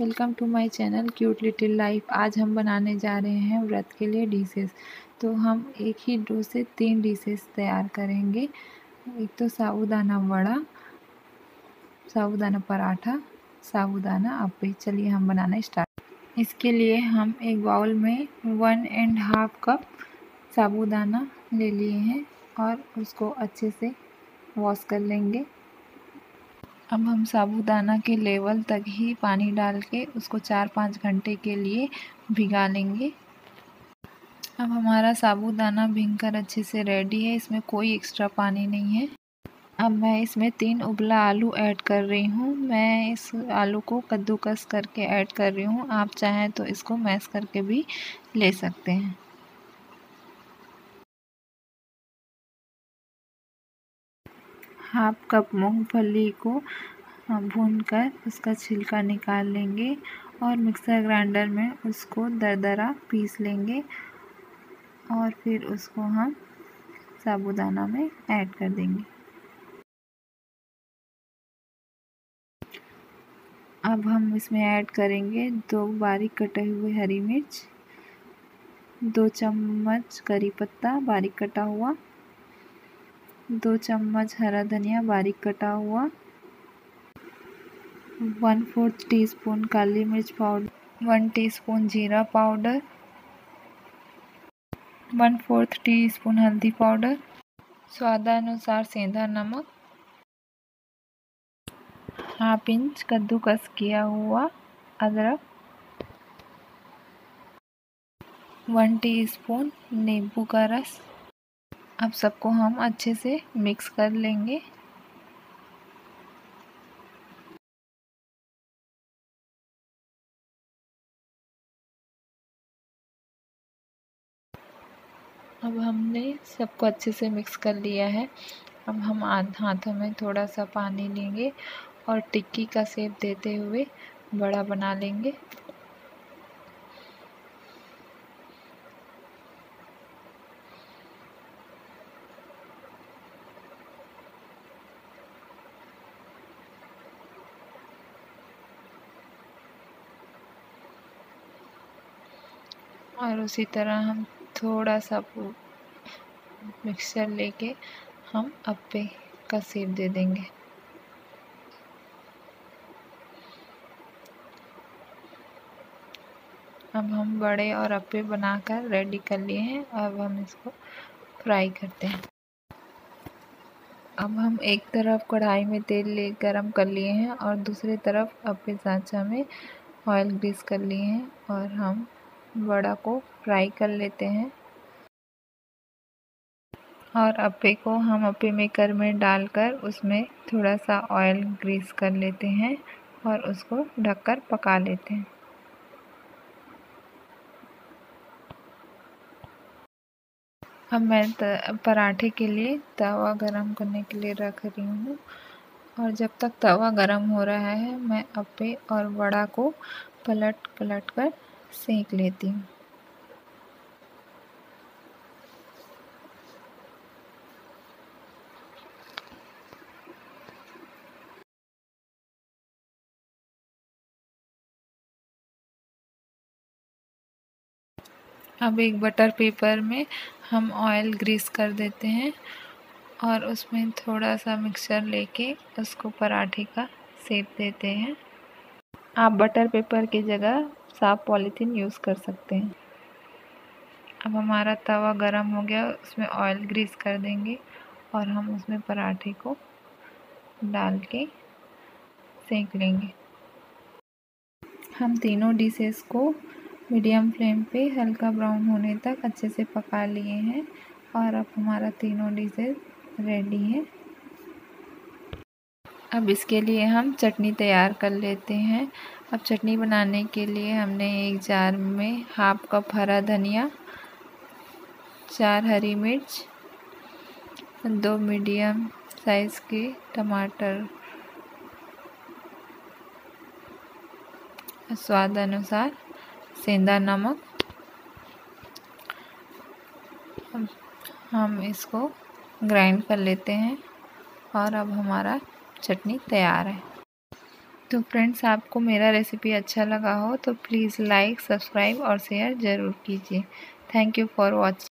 Welcome to my channel cute little life. आज हम बनाने जा रहे हैं व्रत के लिए डिशेस। तो हम एक ही डो से तीन डिशेस तैयार करेंगे। एक तो साबुदाना वड़ा, साबुदाना पराठा, साबुदाना अप्पे चलिए हम बनाना स्टार्ट। इसके लिए हम एक बाउल में वन एंड हाफ़ कप साबुदाना ले लिए हैं और उसको अच्छे से वॉश कर लेंगे। अब हम साबूदाना के लेवल तक ही पानी डाल के उसको चार पाँच घंटे के लिए भिगा लेंगे। अब हमारा साबूदाना भींग अच्छे से रेडी है, इसमें कोई एक्स्ट्रा पानी नहीं है। अब मैं इसमें तीन उबला आलू ऐड कर रही हूँ। मैं इस आलू को कद्दूकस करके ऐड कर रही हूँ। आप चाहें तो इसको मैश करके भी ले सकते हैं। हाफ़ कप मूंगफली को भून कर उसका छिलका निकाल लेंगे और मिक्सर ग्राइंडर में उसको दरदरा पीस लेंगे और फिर उसको हम साबुदाना में ऐड कर देंगे। अब हम इसमें ऐड करेंगे दो बारीक कटे हुए हरी मिर्च, दो चम्मच करी पत्ता बारीक कटा हुआ दो चम्मच हरा धनिया बारीक कटा हुआ। वन फोर्थ टी स्पून काली मिर्च पाउडर, वन टीस्पून जीरा powder, one fourth teaspoon हल्दी पाउडर, स्वादानुसार सेंधा नमक, हाफ़ इंच कद्दूकस किया हुआ अदरक, वन टीस्पून नींबू का रस अब सबको हम अच्छे से मिक्स कर लेंगे। अब हमने सबको अच्छे से मिक्स कर लिया है। अब हम हाथों में थोड़ा सा पानी लेंगे और टिक्की का शेप देते हुए बड़ा बना लेंगे। और उसी तरह हम थोड़ा सा मिक्सर लेके हम अप्पे का सेप दे देंगे। अब हम बड़े और अप्पे बनाकर रेडी कर लिए हैं, अब हम इसको फ्राई करते हैं। अब हम एक तरफ़ कढ़ाई में तेल ले गरम कर लिए हैं और दूसरी तरफ़ अप्पे सांचा में ऑयल ग्रीस कर लिए हैं और हम वड़ा को फ्राई कर लेते हैं। और अप्पे को हम अप्पे मेकर में डालकर उसमें थोड़ा सा ऑयल ग्रीस कर लेते हैं और उसको ढककर पका लेते हैं। अब मैं पराठे के लिए तवा गरम करने के लिए रख रही हूँ। और जब तक तवा गरम हो रहा है, मैं अप्पे और वड़ा को पलट पलट कर सेक लेती हूँ। अब एक बटर पेपर में हम ऑयल ग्रीस कर देते हैं और उसमें थोड़ा सा मिक्सचर लेके उसको पराठे का सेप देते हैं। आप बटर पेपर की जगह साफ़ पॉलीथीन यूज़ कर सकते हैं। अब हमारा तवा गरम हो गया, उसमें ऑयल ग्रीस कर देंगे और हम उसमें पराठे को डाल के सेक लेंगे। हम तीनों डिशेस को मीडियम फ्लेम पे हल्का ब्राउन होने तक अच्छे से पका लिए हैं और अब हमारा तीनों डिशेस रेडी है। अब इसके लिए हम चटनी तैयार कर लेते हैं। अब चटनी बनाने के लिए हमने एक जार में हाफ़ कप हरा धनिया, चार हरी मिर्च, दो मीडियम साइज़ के टमाटर। स्वाद अनुसार सेंधा नमक। हम इसको ग्राइंड कर लेते हैं और अब हमारा चटनी तैयार है। तो फ्रेंड्स, आपको मेरा रेसिपी अच्छा लगा हो तो प्लीज़ लाइक, सब्सक्राइब और शेयर ज़रूर कीजिए। Thank you for watching.